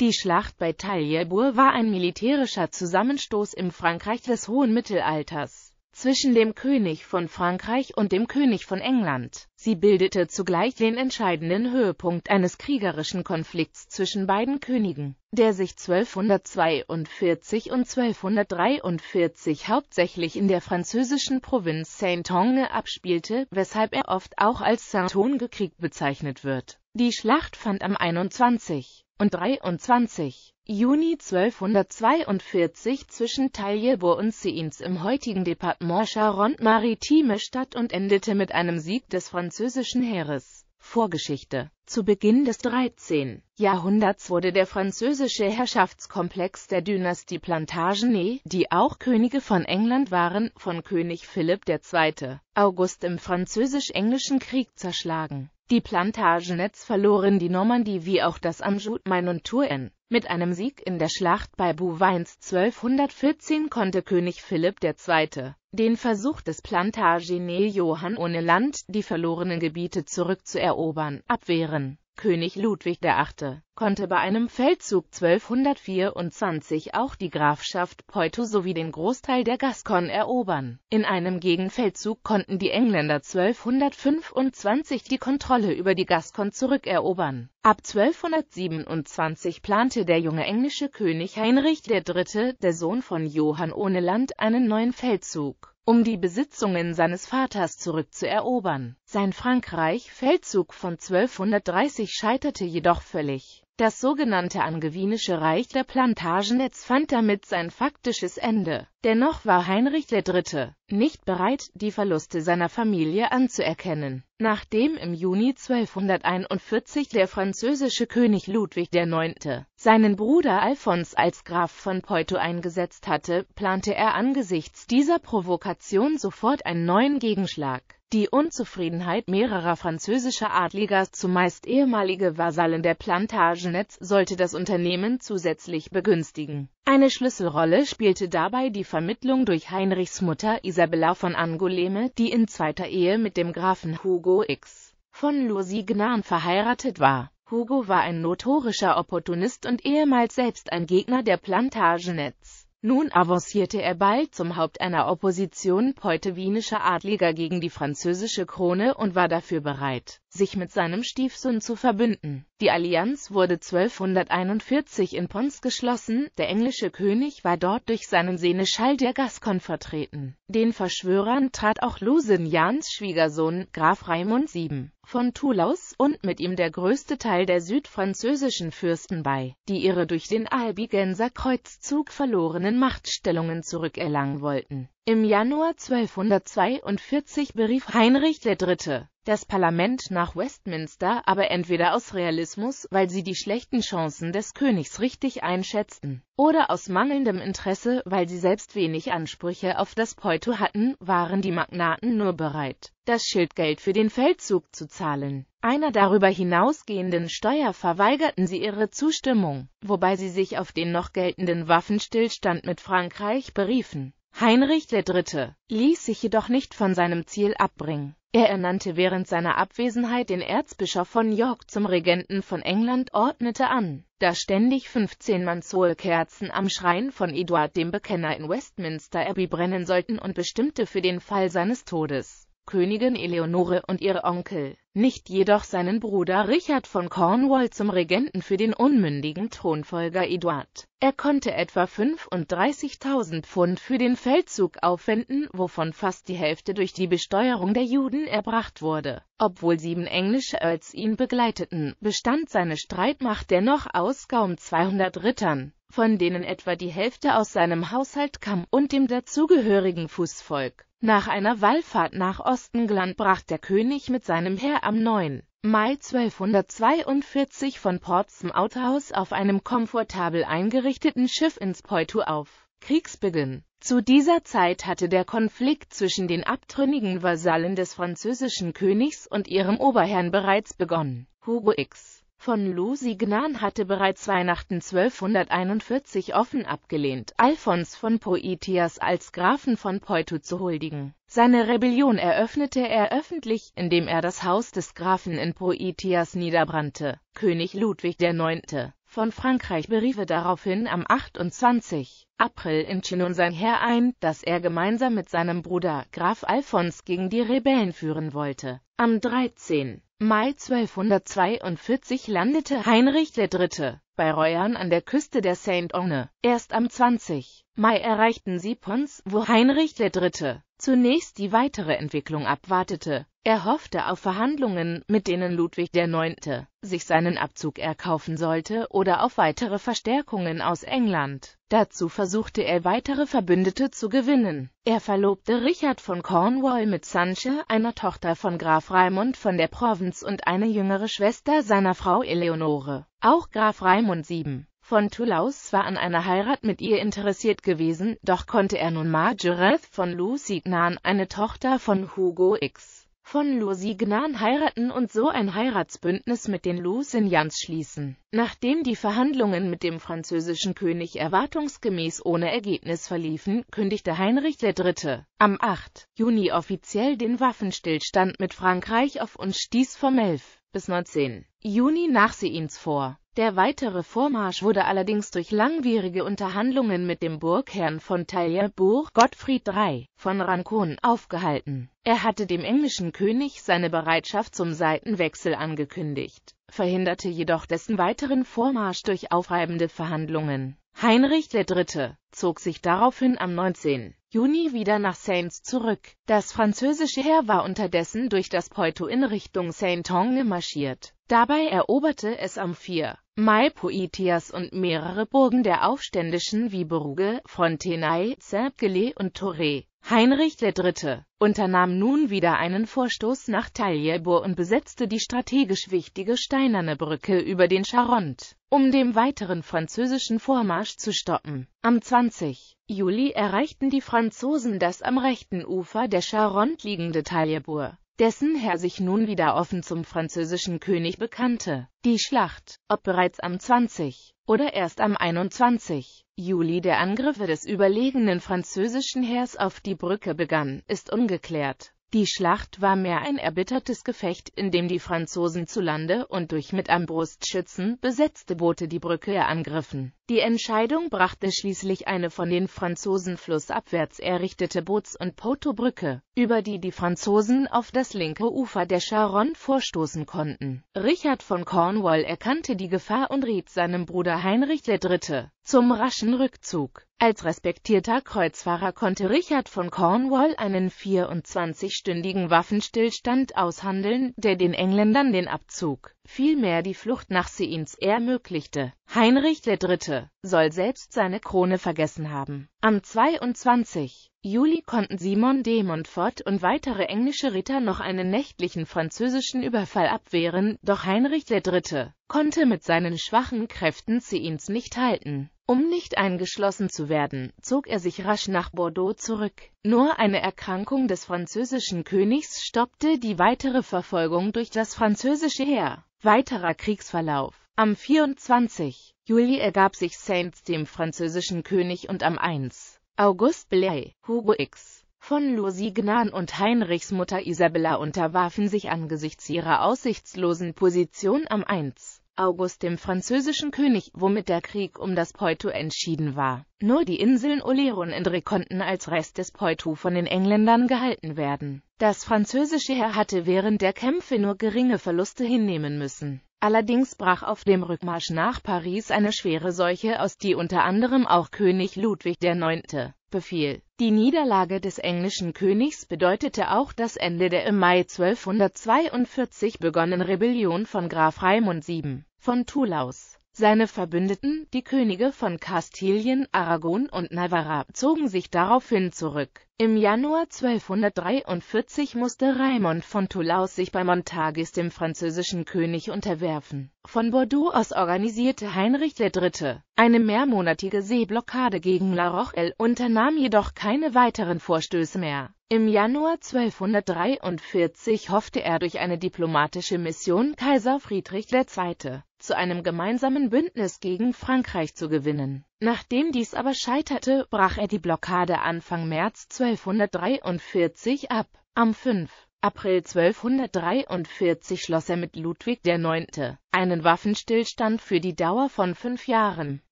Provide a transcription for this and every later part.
Die Schlacht bei Taillebourg war ein militärischer Zusammenstoß im Frankreich des hohen Mittelalters zwischen dem König von Frankreich und dem König von England. Sie bildete zugleich den entscheidenden Höhepunkt eines kriegerischen Konflikts zwischen beiden Königen, der sich 1242 und 1243 hauptsächlich in der französischen Provinz Saint-Onge abspielte, weshalb er oft auch als Saint-Onge-Krieg bezeichnet wird. Die Schlacht fand am 21. und 23. Juni 1242 zwischen Taillebourg und Scenes im heutigen Departement Charente-Maritime statt und endete mit einem Sieg des französischen Heeres. Vorgeschichte Zu Beginn des 13. Jahrhunderts wurde der französische Herrschaftskomplex der Dynastie Plantagenet, die auch Könige von England waren, von König Philipp II. August im Französisch-Englischen Krieg zerschlagen. Die Plantagenets verloren die Normandie wie auch das Anjou, Maine und Touraine. Mit einem Sieg in der Schlacht bei Bouvines 1214 konnte König Philipp II. den Versuch des Plantagenet Johann ohne Land, die verlorenen Gebiete zurückzuerobern, abwehren König Ludwig VIII. konnte bei einem Feldzug 1224 auch die Grafschaft Poitou sowie den Großteil der Gascogne erobern. In einem Gegenfeldzug konnten die Engländer 1225 die Kontrolle über die Gascogne zurückerobern. Ab 1227 plante der junge englische König Heinrich III., der Sohn von Johann ohne Land, einen neuen Feldzug um die Besitzungen seines Vaters zurückzuerobern. Sein Frankreich-Feldzug von 1230 scheiterte jedoch völlig. Das sogenannte Angevinische Reich der Plantagenets fand damit sein faktisches Ende. Dennoch war Heinrich III. nicht bereit, die Verluste seiner Familie anzuerkennen. Nachdem im Juni 1241 der französische König Ludwig IX. seinen Bruder Alphons als Graf von Poitou eingesetzt hatte, plante er angesichts dieser Provokation sofort einen neuen Gegenschlag. Die Unzufriedenheit mehrerer französischer Adliger, zumeist ehemalige Vasallen der Plantagenets, sollte das Unternehmen zusätzlich begünstigen. Eine Schlüsselrolle spielte dabei die Vermittlung durch Heinrichs Mutter Isabella von Angoulême, die in zweiter Ehe mit dem Grafen Hugo X. von Lusignan verheiratet war. Hugo war ein notorischer Opportunist und ehemals selbst ein Gegner der Plantagenets nun avancierte er bald zum Haupt einer Opposition poiteviner Adliger gegen die französische Krone und war dafür bereit, sich mit seinem Stiefsohn zu verbünden. Die Allianz wurde 1241 in Pons geschlossen, der englische König war dort durch seinen Seneschall der Gascon vertreten. Den Verschwörern trat auch Lusignans Schwiegersohn, Graf Raimund VII von Toulouse und mit ihm der größte Teil der südfranzösischen Fürsten bei, die ihre durch den Albigenser Kreuzzug verlorenen Machtstellungen zurückerlangen wollten. Im Januar 1242 berief Heinrich III das Parlament nach Westminster, aber entweder aus Realismus, weil sie die schlechten Chancen des Königs richtig einschätzten, oder aus mangelndem Interesse, weil sie selbst wenig Ansprüche auf das Poitou hatten, waren die Magnaten nur bereit, das Schildgeld für den Feldzug zu zahlen. Einer darüber hinausgehenden Steuer verweigerten sie ihre Zustimmung, wobei sie sich auf den noch geltenden Waffenstillstand mit Frankreich beriefen. Heinrich III. ließ sich jedoch nicht von seinem Ziel abbringen. Er ernannte während seiner Abwesenheit den Erzbischof von York zum Regenten von England, ordnete an, dass ständig 15 Mansoul-Kerzen am Schrein von Eduard dem Bekenner in Westminster Abbey brennen sollten und bestimmte für den Fall seines Todes Königin Eleonore und ihr Onkel, nicht jedoch seinen Bruder Richard von Cornwall zum Regenten für den unmündigen Thronfolger Eduard. Er konnte etwa 35.000 Pfund für den Feldzug aufwenden, wovon fast die Hälfte durch die Besteuerung der Juden erbracht wurde. Obwohl sieben englische Earls ihn begleiteten, bestand seine Streitmacht dennoch aus kaum 200 Rittern, von denen etwa die Hälfte aus seinem Haushalt kam und dem dazugehörigen Fußvolk. Nach einer Wallfahrt nach Ostengland brach der König mit seinem Heer am 9. Mai 1242 von Portsmouth aus auf einem komfortabel eingerichteten Schiff ins Poitou auf. Kriegsbeginn Zu dieser Zeit hatte der Konflikt zwischen den abtrünnigen Vasallen des französischen Königs und ihrem Oberherrn bereits begonnen. Hugo X von Lusignan hatte bereits Weihnachten 1241 offen abgelehnt, Alphons von Poitiers als Grafen von Poitou zu huldigen. Seine Rebellion eröffnete er öffentlich, indem er das Haus des Grafen in Poitiers niederbrannte. König Ludwig IX von Frankreich berief er daraufhin am 28. April in Chinon sein Heer ein, das er gemeinsam mit seinem Bruder Graf Alphons gegen die Rebellen führen wollte. Am 13. Mai 1242 landete Heinrich III. Bei Royan an der Küste der Saint-Onne. Erst am 20. Mai erreichten sie Pons, wo Heinrich III. zunächst die weitere Entwicklung abwartete. Er hoffte auf Verhandlungen, mit denen Ludwig IX. sich seinen Abzug erkaufen sollte, oder auf weitere Verstärkungen aus England. Dazu versuchte er weitere Verbündete zu gewinnen. Er verlobte Richard von Cornwall mit Sanche, einer Tochter von Graf Raimund von der Provence und eine jüngere Schwester seiner Frau Eleonore. Auch Graf Raimund VII von Toulouse war an einer Heirat mit ihr interessiert gewesen, doch konnte er nun Margaret von Lusignan, eine Tochter von Hugo X. von Lusignan heiraten und so ein Heiratsbündnis mit den Lusignans schließen. Nachdem die Verhandlungen mit dem französischen König erwartungsgemäß ohne Ergebnis verliefen, kündigte Heinrich III. am 8. Juni offiziell den Waffenstillstand mit Frankreich auf und stieß vom 11. bis 19. Juni nach Seins vor. Der weitere Vormarsch wurde allerdings durch langwierige Unterhandlungen mit dem Burgherrn von Taillebourg, Gottfried III. von Rancon, aufgehalten. Er hatte dem englischen König seine Bereitschaft zum Seitenwechsel angekündigt, verhinderte jedoch dessen weiteren Vormarsch durch aufreibende Verhandlungen. Heinrich III. zog sich daraufhin am 19. Juni wieder nach Saints zurück. Das französische Heer war unterdessen durch das Poitou in Richtung Saint-Onge marschiert. Dabei eroberte es am 4. Mai Poitiers und mehrere Burgen der Aufständischen wie Beruge, Frontenay, Saint-Gelais und Torre. Heinrich III. unternahm nun wieder einen Vorstoß nach Taillebourg und besetzte die strategisch wichtige Steinerne Brücke über den Charente, um den weiteren französischen Vormarsch zu stoppen. Am 20. Juli erreichten die Franzosen das am rechten Ufer der Charente liegende Taillebourg dessen Herr sich nun wieder offen zum französischen König bekannte. Die Schlacht, ob bereits am 20. oder erst am 21. Juli der Angriffe des überlegenen französischen Heers auf die Brücke begann, ist ungeklärt. Die Schlacht war mehr ein erbittertes Gefecht, in dem die Franzosen zu Lande und durch mit Armbrustschützen besetzte Boote die Brücke angriffen. Die Entscheidung brachte schließlich eine von den Franzosen flussabwärts errichtete Boots- und Poteau-Brücke, über die die Franzosen auf das linke Ufer der Charente vorstoßen konnten. Richard von Cornwall erkannte die Gefahr und riet seinem Bruder Heinrich III. zum raschen Rückzug. Als respektierter Kreuzfahrer konnte Richard von Cornwall einen 24-stündigen Waffenstillstand aushandeln, der den Engländern den Abzug, vielmehr die Flucht nach Seins ermöglichte. Heinrich III. soll selbst seine Krone vergessen haben. Am 22. Juli konnten Simon de Montfort und weitere englische Ritter noch einen nächtlichen französischen Überfall abwehren, doch Heinrich III. konnte mit seinen schwachen Kräften Seins nicht halten. Um nicht eingeschlossen zu werden, zog er sich rasch nach Bordeaux zurück. Nur eine Erkrankung des französischen Königs stoppte die weitere Verfolgung durch das französische Heer. Weiterer Kriegsverlauf Am 24. Juli ergab sich Saints dem französischen König und am 1. August Blaye, Hugo X. von Lusignan und Heinrichs Mutter Isabella unterwarfen sich angesichts ihrer aussichtslosen Position am 1. August dem französischen König, womit der Krieg um das Poitou entschieden war. Nur die Inseln Oléron und Ré konnten als Rest des Poitou von den Engländern gehalten werden. Das französische Heer hatte während der Kämpfe nur geringe Verluste hinnehmen müssen. Allerdings brach auf dem Rückmarsch nach Paris eine schwere Seuche aus, die unter anderem auch König Ludwig IX. befiel. Die Niederlage des englischen Königs bedeutete auch das Ende der im Mai 1242 begonnenen Rebellion von Graf Raimund VII. von Toulouse. Seine Verbündeten, die Könige von Kastilien, Aragon und Navarra, zogen sich daraufhin zurück. Im Januar 1243 musste Raimond von Toulouse sich bei Montargis dem französischen König unterwerfen. Von Bordeaux aus organisierte Heinrich III. eine mehrmonatige Seeblockade gegen La Rochelle, unternahm jedoch keine weiteren Vorstöße mehr. Im Januar 1243 hoffte er durch eine diplomatische Mission Kaiser Friedrich II. Zu einem gemeinsamen Bündnis gegen Frankreich zu gewinnen. Nachdem dies aber scheiterte, brach er die Blockade Anfang März 1243 ab. Am 5. April 1243 schloss er mit Ludwig IX. einen Waffenstillstand für die Dauer von fünf Jahren.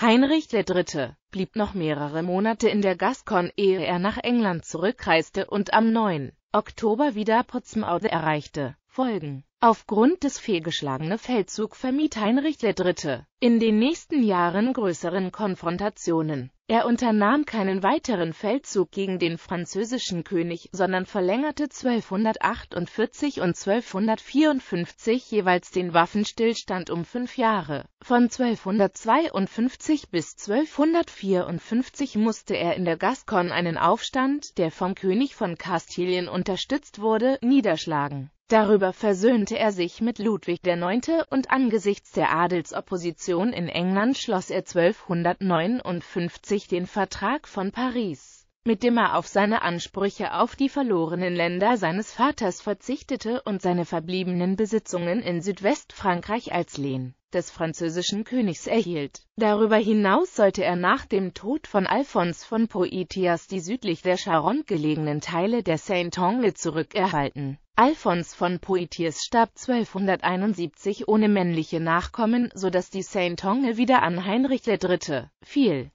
Heinrich III. blieb noch mehrere Monate in der Gascogne, ehe er nach England zurückreiste und am 9. Oktober wieder Portsmouth erreichte. Folgen Aufgrund des fehlgeschlagenen Feldzugs vermied Heinrich III. in den nächsten Jahren größeren Konfrontationen. Er unternahm keinen weiteren Feldzug gegen den französischen König, sondern verlängerte 1248 und 1254 jeweils den Waffenstillstand um fünf Jahre. Von 1252 bis 1254 musste er in der Gascogne einen Aufstand, der vom König von Kastilien unterstützt wurde, niederschlagen Darüber versöhnte er sich mit Ludwig IX. und angesichts der Adelsopposition in England schloss er 1259 den Vertrag von Paris, mit dem er auf seine Ansprüche auf die verlorenen Länder seines Vaters verzichtete und seine verbliebenen Besitzungen in Südwestfrankreich als Lehen des französischen Königs erhielt. Darüber hinaus sollte er nach dem Tod von Alphons von Poitiers die südlich der Charente gelegenen Teile der Saintonge zurückerhalten Alfons von Poitiers starb 1271 ohne männliche Nachkommen, so dass die Saintonge wieder an Heinrich III. fiel